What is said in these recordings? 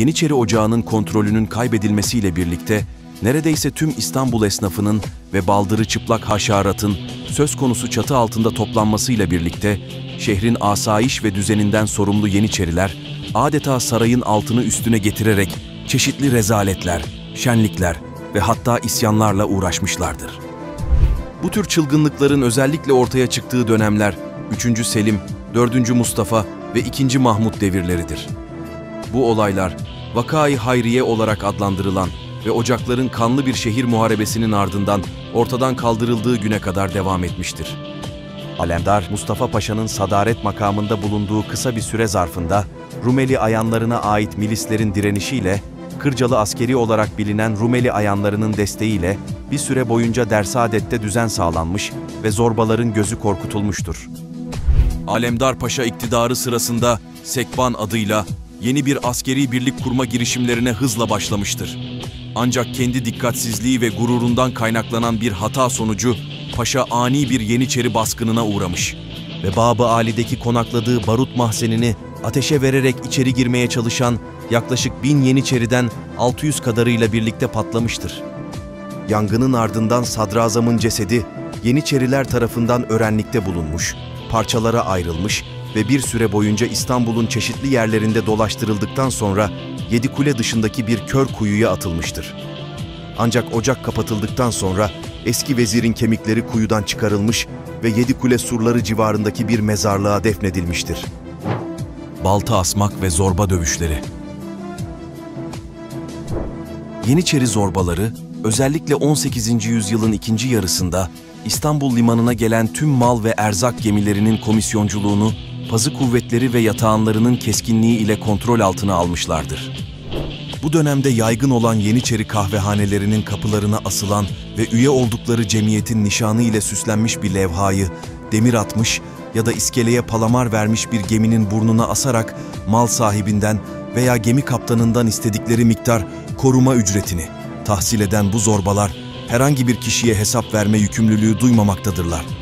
Yeniçeri Ocağı'nın kontrolünün kaybedilmesiyle birlikte neredeyse tüm İstanbul esnafının ve baldırı çıplak haşaratın söz konusu çatı altında toplanmasıyla birlikte şehrin asayiş ve düzeninden sorumlu Yeniçeriler adeta sarayın altını üstüne getirerek çeşitli rezaletler, şenlikler ve hatta isyanlarla uğraşmışlardır. Bu tür çılgınlıkların özellikle ortaya çıktığı dönemler 3. Selim, 4. Mustafa ve 2. Mahmut devirleridir. Bu olaylar Vakai Hayriye olarak adlandırılan ve Ocakların kanlı bir şehir muharebesinin ardından ortadan kaldırıldığı güne kadar devam etmiştir. Alemdar Mustafa Paşa'nın sadaret makamında bulunduğu kısa bir süre zarfında Rumeli ayanlarına ait milislerin direnişiyle Kırcalı askeri olarak bilinen Rumeli ayanlarının desteğiyle bir süre boyunca Dersaadet'te düzen sağlanmış ve zorbaların gözü korkutulmuştur. Alemdar Paşa iktidarı sırasında Sekban adıyla yeni bir askeri birlik kurma girişimlerine hızla başlamıştır. Ancak kendi dikkatsizliği ve gururundan kaynaklanan bir hata sonucu Paşa ani bir Yeniçeri baskınına uğramış ve Babı Ali'deki konakladığı barut mahzenini ateşe vererek içeri girmeye çalışan yaklaşık bin Yeniçeriden 600 kadarıyla birlikte patlamıştır. Yangının ardından sadrazamın cesedi Yeniçeriler tarafından öğrenlikte bulunmuş, parçalara ayrılmış ve bir süre boyunca İstanbul'un çeşitli yerlerinde dolaştırıldıktan sonra Yedikule dışındaki bir kör kuyuya atılmıştır. Ancak ocak kapatıldıktan sonra eski vezirin kemikleri kuyudan çıkarılmış ve Yedikule surları civarındaki bir mezarlığa defnedilmiştir. Balta asmak ve zorba dövüşleri Yeniçeri zorbaları özellikle 18. yüzyılın ikinci yarısında İstanbul limanına gelen tüm mal ve erzak gemilerinin komisyonculuğunu pazı kuvvetleri ve yatağanlarının keskinliği ile kontrol altına almışlardır. Bu dönemde yaygın olan Yeniçeri kahvehanelerinin kapılarına asılan ve üye oldukları cemiyetin nişanı ile süslenmiş bir levhayı demir atmış ya da iskeleye palamar vermiş bir geminin burnuna asarak mal sahibinden veya gemi kaptanından istedikleri miktar koruma ücretini tahsil eden bu zorbalar herhangi bir kişiye hesap verme yükümlülüğü duymamaktadırlar.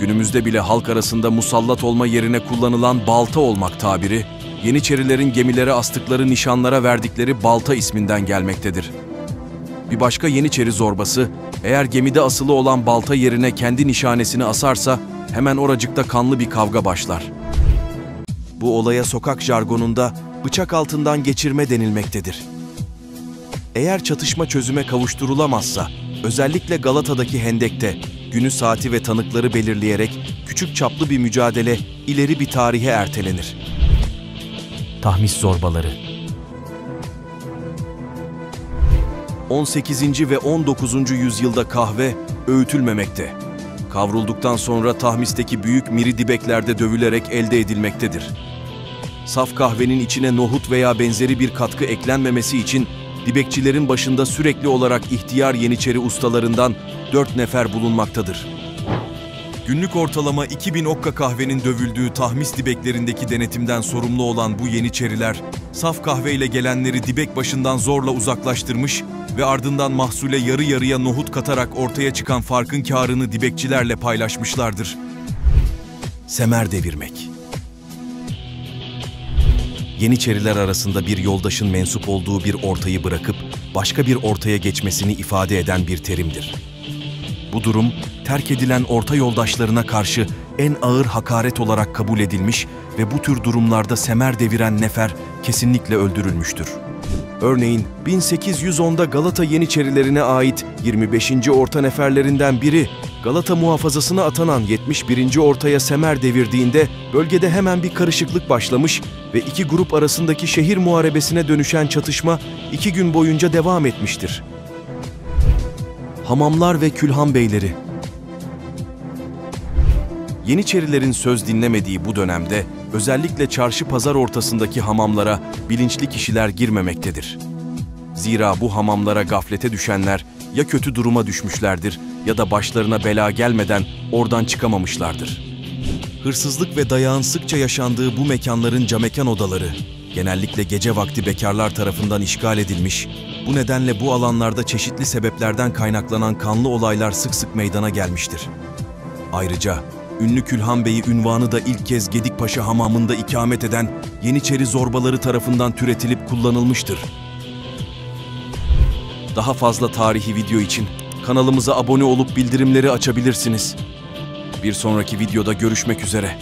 Günümüzde bile halk arasında musallat olma yerine kullanılan balta olmak tabiri, Yeniçerilerin gemilere astıkları nişanlara verdikleri balta isminden gelmektedir. Bir başka Yeniçeri zorbası, eğer gemide asılı olan balta yerine kendi nişanesini asarsa hemen oracıkta kanlı bir kavga başlar. Bu olaya sokak jargonunda bıçak altından geçirme denilmektedir. Eğer çatışma çözüme kavuşturulamazsa, özellikle Galata'daki hendekte günü saati ve tanıkları belirleyerek küçük çaplı bir mücadele ileri bir tarihe ertelenir. Tahmis zorbaları 18. ve 19. yüzyılda kahve öğütülmemekte. Kavrulduktan sonra tahmisteki büyük miri dibeklerde dövülerek elde edilmektedir. Saf kahvenin içine nohut veya benzeri bir katkı eklenmemesi için dibekçilerin başında sürekli olarak ihtiyar Yeniçeri ustalarından dört nefer bulunmaktadır. Günlük ortalama 2000 okka kahvenin dövüldüğü tahmis dibeklerindeki denetimden sorumlu olan bu Yeniçeriler, saf kahveyle gelenleri dibek başından zorla uzaklaştırmış ve ardından mahsule yarı yarıya nohut katarak ortaya çıkan farkın karını dibekçilerle paylaşmışlardır. Semer devirmek Yeniçeriler arasında bir yoldaşın mensup olduğu bir ortayı bırakıp başka bir ortaya geçmesini ifade eden bir terimdir. Bu durum, terk edilen orta yoldaşlarına karşı en ağır hakaret olarak kabul edilmiş ve bu tür durumlarda semer deviren nefer kesinlikle öldürülmüştür. Örneğin 1810'da Galata Yeniçerilerine ait 25. orta neferlerinden biri Galata muhafazasına atanan 71. ortaya semer devirdiğinde bölgede hemen bir karışıklık başlamış ve iki grup arasındaki şehir muharebesine dönüşen çatışma iki gün boyunca devam etmiştir. Hamamlar ve Külhan Beyleri Yeniçerilerin söz dinlemediği bu dönemde özellikle çarşı pazar ortasındaki hamamlara bilinçli kişiler girmemektedir. Zira bu hamamlara gaflete düşenler ya kötü duruma düşmüşlerdir ya da başlarına bela gelmeden oradan çıkamamışlardır. Hırsızlık ve dayağın sıkça yaşandığı bu mekanların camekan odaları genellikle gece vakti bekarlar tarafından işgal edilmiş, bu nedenle bu alanlarda çeşitli sebeplerden kaynaklanan kanlı olaylar sık sık meydana gelmiştir. Ayrıca ünlü Külhan Bey'i ünvanı da ilk kez Gedikpaşa Hamamı'nda ikamet eden Yeniçeri zorbaları tarafından türetilip kullanılmıştır. Daha fazla tarihi video için kanalımıza abone olup bildirimleri açabilirsiniz. Bir sonraki videoda görüşmek üzere.